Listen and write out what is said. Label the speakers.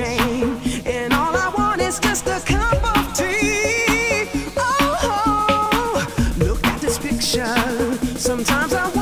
Speaker 1: And all I want is just a cup of tea. Oh, oh look at this picture. Sometimes I